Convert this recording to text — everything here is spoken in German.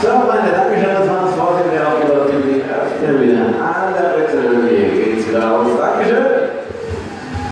So, meine Dankeschön, das war's. Wort, wir haben die öfter wieder. Alle der Rückseite geht's wieder aus. Dankeschön.